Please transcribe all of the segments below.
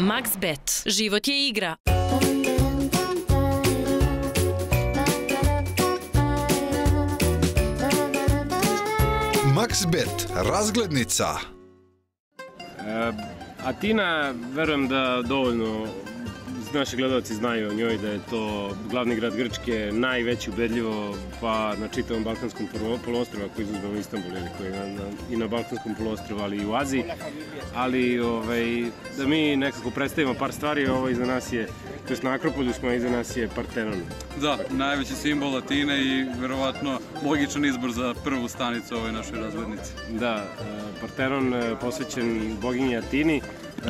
MaxBet. Život je igra. MaxBet, razglednica. E, Atina, verujem da dovoljno naši gledalci znaju o njoj da je to glavni grad Grčke, najveći ubedljivo pa na čitavom Balkanskom poluostrvu, ako izuzmemo Istanbul ili koji na, na, i na Balkanskom poluostrvu, ali i u Aziji. Ali ovaj, da mi nekako predstavimo par stvari, ovo iza nas je, to je na Akropolju smo, iza nas je Partenon. Da, najveći simbol Atine i verovatno logičan izbor za prvu stanicu ovoj našoj razglednici. Da, e, Partenon e, posvećen boginji Atini,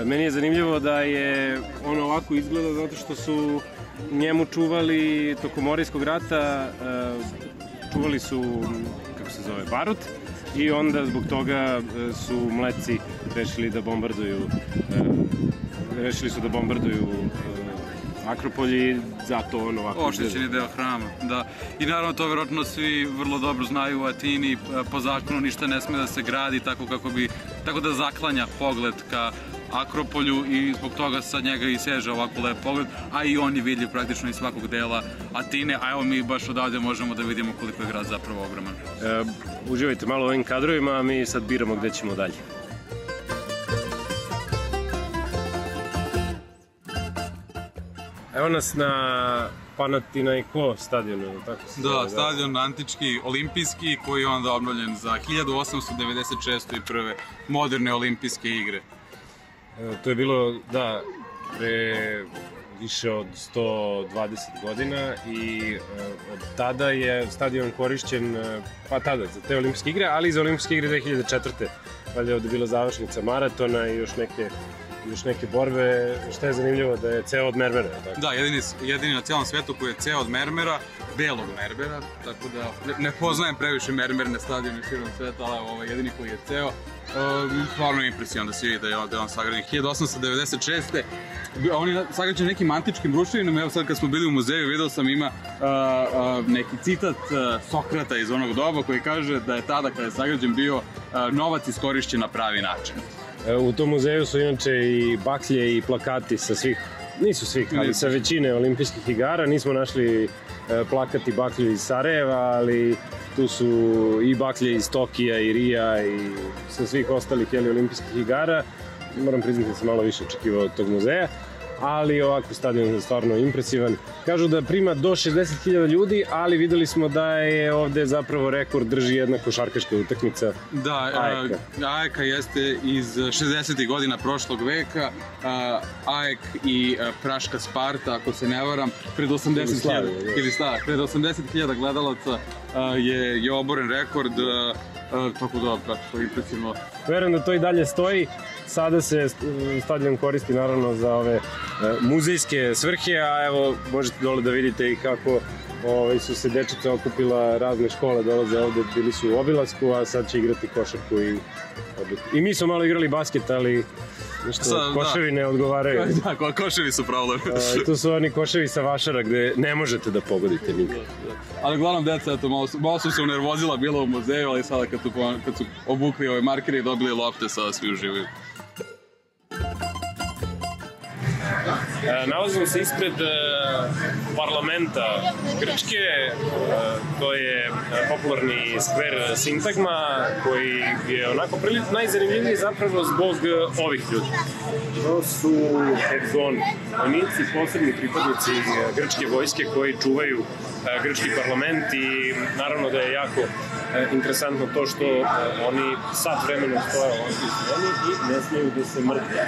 Meni je zanimljivo da je on ovako izgleda zato što su njemu čuvali tokom Morijskog rata, čuvali su, kako se zove, barut i onda zbog toga su mleci rešili da bombarduju rešili su da bombarduju Akropolji, zato on ovako... Oštećeni deo hrama, da. I naravno to verovatno svi vrlo dobro znaju u Atini, po zakonu ništa ne sme da se gradi tako kako bi, tako da zaklanja pogled ka Akropolju i zbog toga sa njega i seže ovako lep pogled, a i on je vidljiv praktično iz svakog dela Atine, a evo mi baš odavde možemo da vidimo koliko je grad zapravo ogroman. E, uživajte malo u ovim kadrovima, a mi sad biramo gde ćemo dalje. Evo nas na Panathinaiko stadionu, tako se Da, zove, stadion da. antički, olimpijski, koji je onda obnovljen za 1896. i prve moderne olimpijske igre. To je bilo, da, pre više od 120 godina i od tada je stadion korišćen, pa tada, za te olimpijske igre, ali i za olimpijske igre 2004. Valjda je ovde bila završnica maratona i još neke još neke borbe, šta je zanimljivo, da je ceo od mermera, tako? Da, jedini, jedini na celom svetu koji je ceo od mermera, belog mermera, tako da ne, ne poznajem previše mermerne stadione širom sveta, ali ovo je jedini koji je ceo. Uh, stvarno je impresijon da se vidi da je, da je on sagrađen 1896. On je sagrađen nekim antičkim ruševinom, evo sad kad smo bili u muzeju video sam ima uh, neki citat Sokrata iz onog doba koji kaže da je tada kada je sagrađen bio novac iskorišćen na pravi način. U tom muzeju su inače i baklje i plakati sa svih, nisu svih, ali sa većine olimpijskih igara. Nismo našli e, plakati baklje iz Sarajeva, ali tu su i baklje iz Tokija i Rija i sa svih ostalih jeli, olimpijskih igara. Moram priznati da sam malo više očekivao od tog muzeja ali ovako stadion je stvarno impresivan. Kažu da prima do 60.000 ljudi, ali videli smo da je ovde zapravo rekord drži jedna košarkaška utakmica. Da, AEK. AEK jeste iz 60. godina prošlog veka, AEK i Praška Sparta, ako se ne varam, pred 80.000 ili sta, pred 80.000 gledalaca je, je oboren rekord, tako da, to je impresivno. Verujem da to i dalje stoji. Sada se stadion koristi naravno za ove e, muzejske svrhe, a evo možete dole da vidite i kako ovaj, su se dečice okupila razne škole, dolaze ovde, bili su u obilasku, a sad će igrati košarku i I mi smo malo igrali basket, ali Nešto, sa, da. koševi da. ne odgovaraju. Da, ko, koševi su problem. A, tu su oni koševi sa vašara gde ne možete da pogodite nikad. Da, da. Ali uglavnom deca, eto, malo, malo su se unervozila bilo u muzeju, ali sada kad, tu, kad su obukli ove markere i dobili lopte, sada svi uživaju. Nalazimo se ispred e, parlamenta Grčke, e, to je popularni skver Sintagma, koji je onako prilično najzanimljiviji zapravo zbog ovih ljudi. To su Hebzoni, vojnici, posebni pripadnici grčke vojske koji čuvaju grčki parlament i naravno da je jako interesantno to što oni sat vremena stoje ovdje i ne smeju da se mrtve.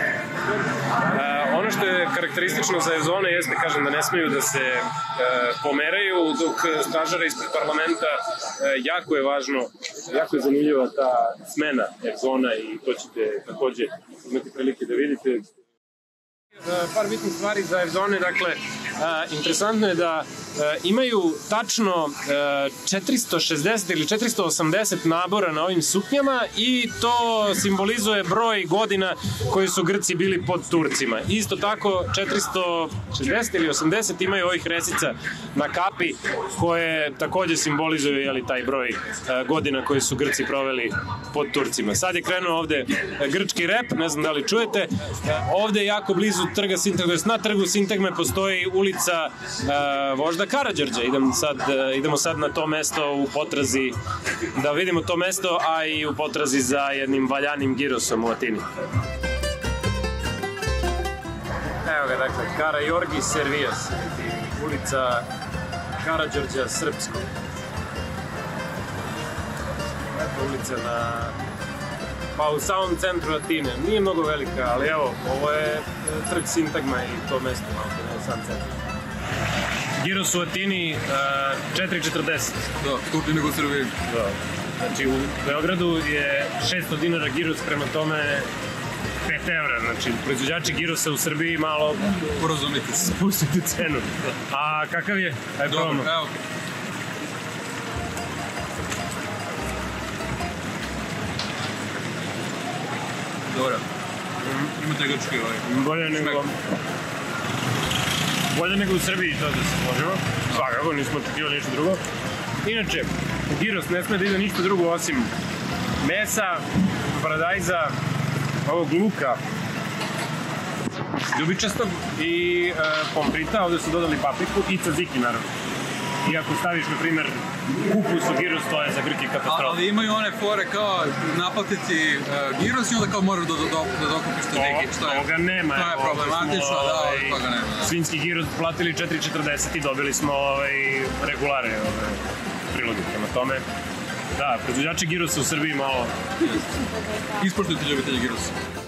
Ono što je karakteristično za Evzone jeste, kažem, da ne smeju da se e, pomeraju, dok stražara ispred parlamenta e, jako je važno, jako je zanimljiva ta smena Evzona i to ćete takođe imati prilike da vidite. E, par bitnih stvari za Evzone, dakle, a, interesantno je da imaju tačno e, 460 ili 480 nabora na ovim suknjama i to simbolizuje broj godina koji su Grci bili pod Turcima. Isto tako 460 ili 80 imaju ovih resica na kapi koje takođe simbolizuju jeli, taj broj e, godina koji su Grci proveli pod Turcima. Sad je krenuo ovde grčki rep, ne znam da li čujete, e, ovde jako blizu trga Sintagme, na trgu Sintagme postoji ulica e, vožda Karadžorđa. Idem sad, e, idemo sad na to mesto u potrazi da vidimo to mesto, a i u potrazi za jednim valjanim girosom u Atini. Evo ga, dakle, Kara Jorgi Servijas, ulica Karadžorđa Srpsko. Eto ulica na pa u samom centru Atine. Nije mnogo velika, ali evo, ovo je e, trg Sintagma i to mesto malo ne sam centar. Giros u Atini uh, 4,40. Da, skuplji nego u Srbiji. Da. Znači u Beogradu je 600 dinara giros, prema tome 5 evra. Znači, proizvođači girosa u Srbiji malo Porazumite se. spustite cenu. A kakav je? Aj probamo. Dobro, evo. Dobro. Imate grčki ovaj. Bolje nego... Bolje nego u Srbiji, to da se složimo. Svakako, nismo očekivali ništa drugo. Inače, giros ne sme da ide ništa drugo osim mesa, paradajza, ovog luka, ljubičastog i e, pomprita, ovde su dodali papriku i tzatziki naravno. I ako staviš, na primer, kupus u giros, to je za Grki A, katastrofa. ali imaju one fore kao naplatiti uh, giros i onda kao moraš da, da, da, dokupiš to neki, što je, Toga nema. to je problematično, da, ovaj, toga nema. Svinski giros platili 4,40 i dobili smo ovaj, regulare ove, priloge. Prema tome, da, proizvođači girosa u Srbiji malo... Ispoštujte ljubitelji girosa.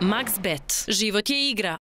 Max Bet. Život je igra.